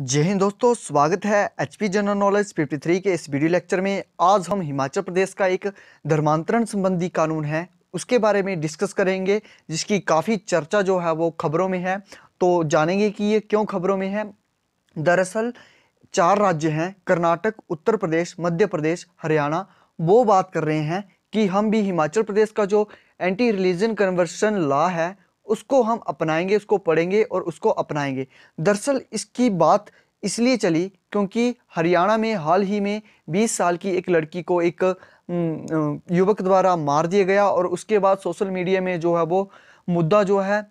जय हिंद दोस्तों, स्वागत है एच पी जनरल नॉलेज 53 के इस वीडियो लेक्चर में। आज हम हिमाचल प्रदेश का एक धर्मांतरण संबंधी कानून है, उसके बारे में डिस्कस करेंगे, जिसकी काफ़ी चर्चा जो है वो खबरों में है। तो जानेंगे कि ये क्यों खबरों में है। दरअसल, चार राज्य हैं, कर्नाटक, उत्तर प्रदेश, मध्य प्रदेश, हरियाणा। वो बात कर रहे हैं कि हम भी हिमाचल प्रदेश का जो एंटी रिलीजन कन्वर्सन लॉ है उसको हम अपनाएँगे, उसको पढ़ेंगे और उसको अपनाएँगे। दरअसल इसकी बात इसलिए चली क्योंकि हरियाणा में हाल ही में 20 साल की एक लड़की को एक युवक द्वारा मार दिया गया और उसके बाद सोशल मीडिया में जो है वो मुद्दा जो है,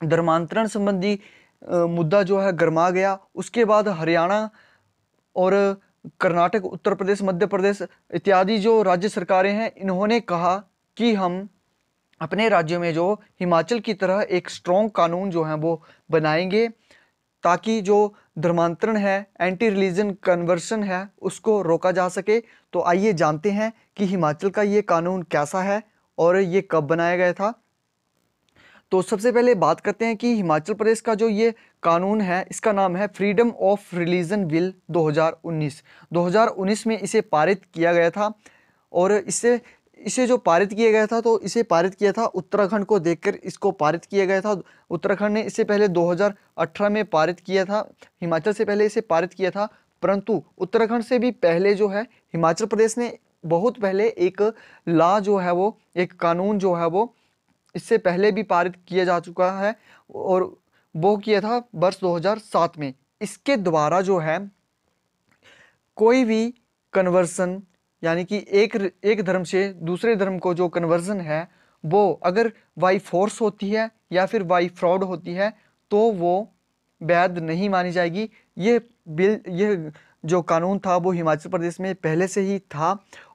धर्मांतरण संबंधी मुद्दा जो है गर्मा गया। उसके बाद हरियाणा और कर्नाटक, उत्तर प्रदेश, मध्य प्रदेश इत्यादि जो राज्य सरकारें हैं, इन्होंने कहा कि हम अपने राज्य में जो हिमाचल की तरह एक स्ट्रॉन्ग कानून जो है वो बनाएँगे, ताकि जो धर्मांतरण है एंटी रिलीजन कन्वर्सन है, उसको रोका जा सके। तो आइए जानते हैं कि हिमाचल का ये कानून कैसा है और ये कब बनाया गया था। तो सबसे पहले बात करते हैं कि हिमाचल प्रदेश का जो ये कानून है, इसका नाम है फ्रीडम ऑफ़ रिलीजन बिल 2019 2019 में इसे पारित किया गया था और इससे इसे जो पारित किया गया था तो इसे पारित किया था उत्तराखंड को देखकर, इसको पारित किया गया था। उत्तराखंड ने इसे पहले 2018 में पारित किया था, हिमाचल से पहले इसे पारित किया था, परंतु उत्तराखंड से भी पहले जो है, हिमाचल प्रदेश ने बहुत पहले एक लॉ जो है वो, एक कानून जो है वो, इससे पहले भी पारित किया जा चुका है और वो किया था वर्ष 2007 में। इसके द्वारा जो है, कोई भी कन्वर्सन यानी कि एक एक धर्म से दूसरे धर्म को जो कन्वर्जन है, वो अगर वाई फोर्स होती है या फिर वाई फ्रॉड होती है तो वो वैध नहीं मानी जाएगी। ये बिल, ये जो कानून था, वो हिमाचल प्रदेश में पहले से ही था।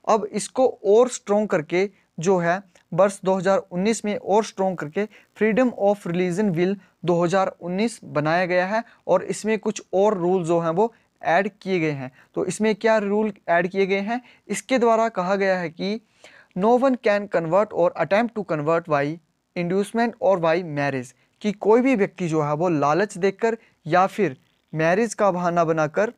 अब इसको और स्ट्रॉन्ग करके जो है, वर्ष 2019 में और स्ट्रॉन्ग करके फ्रीडम ऑफ़ रिलीजन बिल 2019 बनाया गया है और इसमें कुछ और रूल जो हैं वो ऐड किए गए हैं। तो इसमें क्या रूल ऐड किए गए हैं? इसके द्वारा कहा गया है कि नो वन कैन कन्वर्ट और attempt to convert by inducement और वाई मैरिज कि कोई भी व्यक्ति जो है, वो लालच देखकर या फिर मैरिज का बहाना बनाकर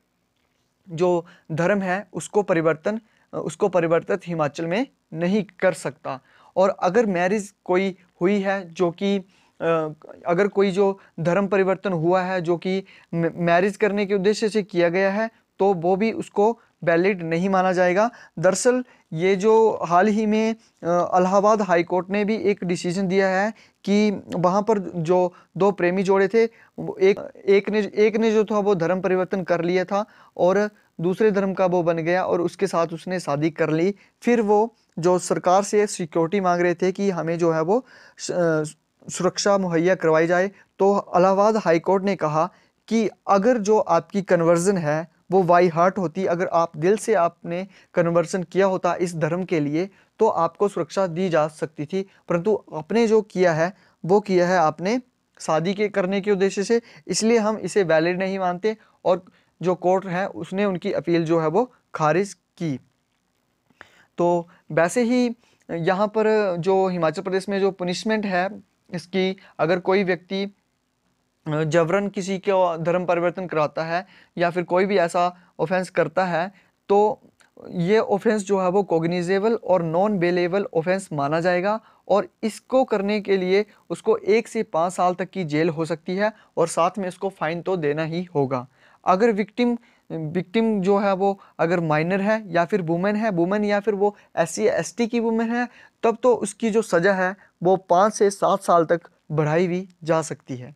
जो धर्म है, उसको परिवर्तन, उसको परिवर्तित हिमाचल में नहीं कर सकता। और अगर मैरिज कोई हुई है जो कि अगर कोई जो धर्म परिवर्तन हुआ है, जो कि मैरिज करने के उद्देश्य से किया गया है तो वो भी उसको वैलिड नहीं माना जाएगा। दरअसल ये जो हाल ही में अलाहाबाद हाई कोर्ट ने भी एक डिसीज़न दिया है कि वहाँ पर जो दो प्रेमी जोड़े थे एक एक ने एक ने जो था वो धर्म परिवर्तन कर लिया था और दूसरे धर्म का वो बन गया और उसके साथ उसने शादी कर ली। फिर वो जो सरकार से सिक्योरिटी मांग रहे थे कि हमें जो है वो सुरक्षा मुहैया करवाई जाए तो अलाहाबाद हाई कोर्ट ने कहा कि अगर जो आपकी कन्वर्जन है, वो वाई हार्ट होती, अगर आप दिल से आपने कन्वर्सन किया होता इस धर्म के लिए तो आपको सुरक्षा दी जा सकती थी। परंतु आपने जो किया है, वो किया है आपने शादी के करने के उद्देश्य से। इसलिए हम इसे वैलिड नहीं मानते और जो कोर्ट है, उसने उनकी अपील जो है, वो खारिज की। तो वैसे ही यहाँ पर जो हिमाचल प्रदेश में जो पनिशमेंट है इसकी अगर कोई व्यक्ति जबरन किसी के धर्म परिवर्तन कराता है या फिर कोई भी ऐसा ऑफेंस करता है तो ये ऑफेंस जो है वो कोग्निजेबल और नॉन बेलेबल ऑफेंस माना जाएगा और इसको करने के लिए उसको एक से पाँच साल तक की जेल हो सकती है और साथ में उसको फाइन तो देना ही होगा। अगर विक्टिम विक्टिम जो है वो अगर माइनर है या फिर वुमेन है वुमेन या फिर वो एस सी एस टी की वुमेन है, तब तो उसकी जो सज़ा है वो पाँच से सात साल तक बढ़ाई भी जा सकती है।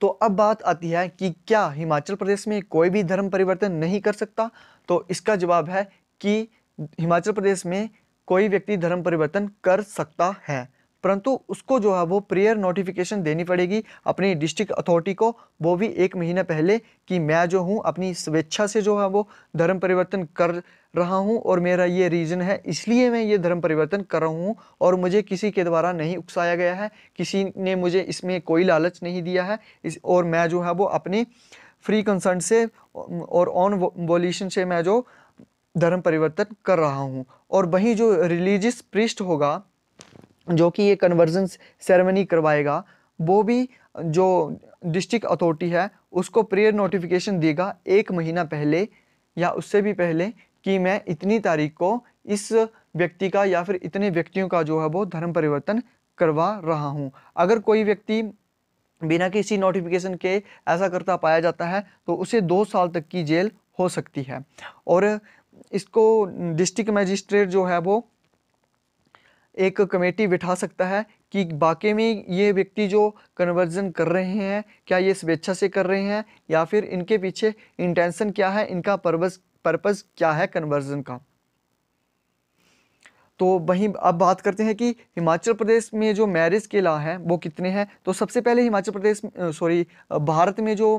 तो अब बात आती है कि क्या हिमाचल प्रदेश में कोई भी धर्म परिवर्तन नहीं कर सकता? तो इसका जवाब है कि हिमाचल प्रदेश में कोई व्यक्ति धर्म परिवर्तन कर सकता है। परंतु उसको जो है वो प्रेयर नोटिफिकेशन देनी पड़ेगी अपनी डिस्ट्रिक्ट अथॉरिटी को। वो भी एक महीना पहले कि मैं जो हूँ, अपनी स्वेच्छा से जो है वो धर्म परिवर्तन कर रहा हूँ और मेरा ये रीज़न है, इसलिए मैं ये धर्म परिवर्तन कर रहा हूँ और मुझे किसी के द्वारा नहीं उकसाया गया है। किसी ने मुझे इसमें कोई लालच नहीं दिया है। इस और मैं जो है वो अपने फ्री कंसर्न से और ऑन वोल्यूशन से मैं जो धर्म परिवर्तन कर रहा हूँ। और वहीं जो रिलीजियस प्रिस्ट होगा जो कि ये कन्वर्जन सेरेमनी करवाएगा, वो भी जो डिस्ट्रिक्ट अथॉरिटी है, उसको प्रेयर नोटिफिकेशन देगा एक महीना पहले या उससे भी पहले कि मैं इतनी तारीख को इस व्यक्ति का या फिर इतने व्यक्तियों का जो है वो धर्म परिवर्तन करवा रहा हूँ। अगर कोई व्यक्ति बिना किसी नोटिफिकेशन के ऐसा करता पाया जाता है तो उसे दो साल तक की जेल हो सकती है। और इसको डिस्ट्रिक्ट मजिस्ट्रेट जो है वो एक कमेटी बिठा सकता है कि बाकी में ये व्यक्ति जो कन्वर्जन कर रहे हैं, क्या ये स्वेच्छा से कर रहे हैं, या फिर इनके पीछे इंटेंशन क्या है, इनका पर्पज़ पर्पज़ क्या है कन्वर्जन का? तो वहीं अब बात करते हैं कि हिमाचल प्रदेश में जो मैरिज के लॉ हैं, वो कितने हैं? तो सबसे पहले हिमाचल प्रदेश सॉरी भारत में जो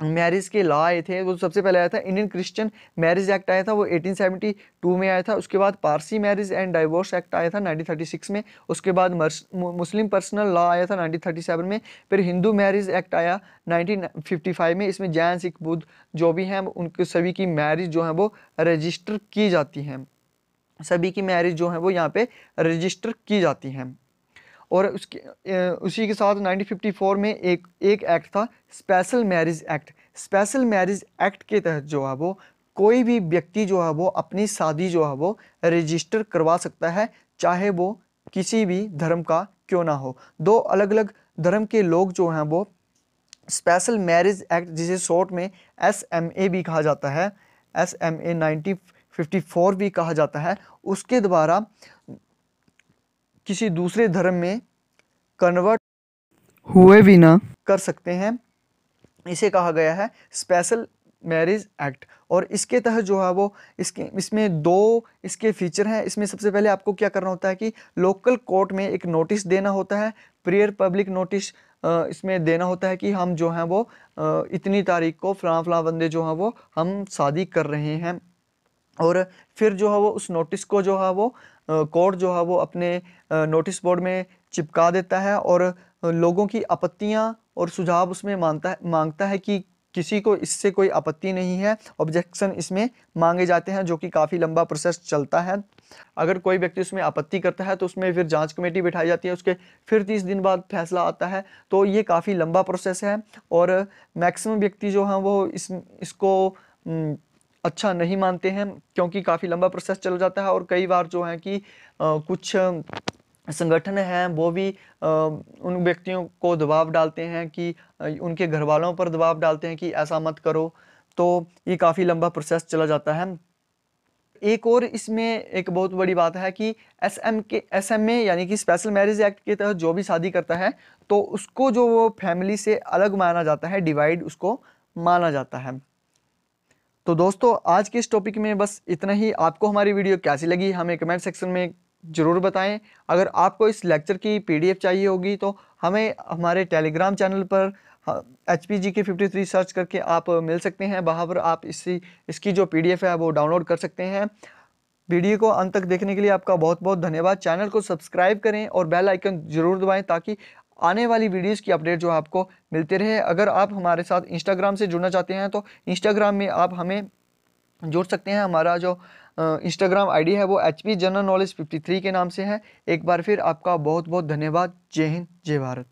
मैरिज के लॉ आए थे, वो सबसे पहले आया था, इंडियन क्रिश्चियन मैरिज एक्ट आया था, वो 1872 में आया था, उसके बाद Parsi marriage and divorce act आया था 1936 में, उसके बाद मुस्लिम पर्सनल लॉ आया था 1937 में, फिर हिंदू मैरिज एक्ट आया 1955 में, इसमें जैन, सिख, बुद्ध जो भी हैं, उनके सभी की मैरिज जो है वो रजिस्टर की जाती हैं। सभी की मैरिज जो है वो यहाँ पर रजिस्टर की जाती हैं। और उसके उसी के साथ 1954 में एक एक एक्ट था, special marriage act. Special marriage act के तहत जो है वो, कोई भी व्यक्ति जो है वो, अपनी शादी जो है वो, रजिस्टर करवा सकता है, चाहे वो किसी भी धर्म का क्यों ना हो। दो अलग अलग धर्म के लोग जो हैं वो, स्पेशल मैरिज एक्ट, जिसे शॉर्ट में एस एम ए भी कहा जाता है, S M A ninety fifty four भी कहा जाता है, उसके द्वारा किसी दूसरे धर्म में कन्वर्ट हुए बिना कर सकते हैं। इसे कहा गया है स्पेशल मैरिज एक्ट और इसके तहत जो है वो इसके इसमें दो इसके फीचर हैं। इसमें सबसे पहले आपको क्या करना होता है कि लोकल कोर्ट में एक नोटिस देना होता है प्रियर पब्लिक नोटिस इसमें देना होता है कि हम जो हैं वो इतनी तारीख को फलां फलां बंदे जो हैं वो हम शादी कर रहे हैं। और फिर जो है वो उस नोटिस को जो है वो कोर्ट जो है वो अपने नोटिस बोर्ड में चिपका देता है और लोगों की आपत्तियाँ और सुझाव उसमें मानता है, माँगता है कि किसी को इससे कोई आपत्ति नहीं है ऑब्जेक्शन इसमें मांगे जाते हैं, जो कि काफ़ी लंबा प्रोसेस चलता है। अगर कोई व्यक्ति उसमें आपत्ति करता है तो उसमें फिर जाँच कमेटी बिठाई जाती है, उसके फिर तीस दिन बाद फैसला आता है तो ये काफ़ी लंबा प्रोसेस है और मैक्सिमम व्यक्ति जो हैं वो इस, इसको अच्छा नहीं मानते हैं क्योंकि काफ़ी लंबा प्रोसेस चल जाता है और कई बार जो है कि कुछ संगठन हैं वो भी आ, उन व्यक्तियों को दबाव डालते हैं कि उनके घर वालों पर दबाव डालते हैं कि ऐसा मत करो। तो ये काफ़ी लंबा प्रोसेस चला जाता है। एक और इसमें एक बहुत बड़ी बात है कि एस एम के एस एम ए यानी कि स्पेशल मैरिज एक्ट के तहत जो भी शादी करता है तो उसको जो वो फैमिली से अलग माना जाता है डिवाइड उसको माना जाता है। तो दोस्तों, आज के इस टॉपिक में बस इतना ही। आपको हमारी वीडियो कैसी लगी, हमें कमेंट सेक्शन में ज़रूर बताएँ। अगर आपको इस लेक्चर की पीडीएफ चाहिए होगी तो हमें हमारे टेलीग्राम चैनल पर H P G K fifty three search करके आप मिल सकते हैं। वहाँ पर आप इसी, इसकी जो पीडीएफ है, वो डाउनलोड कर सकते हैं। वीडियो को अंत तक देखने के लिए आपका बहुत बहुत धन्यवाद। चैनल को सब्सक्राइब करें और बेल आइकन ज़रूर दबाएँ ताकि आने वाली वीडियोस की अपडेट जो आपको मिलते रहे। अगर आप हमारे साथ इंस्टाग्राम से जुड़ना चाहते हैं तो इंस्टाग्राम में आप हमें जुड़ सकते हैं। हमारा जो इंस्टाग्राम आईडी है, वो H P general knowledge fifty three के नाम से है। एक बार फिर आपका बहुत बहुत धन्यवाद। जय हिंद, जय भारत।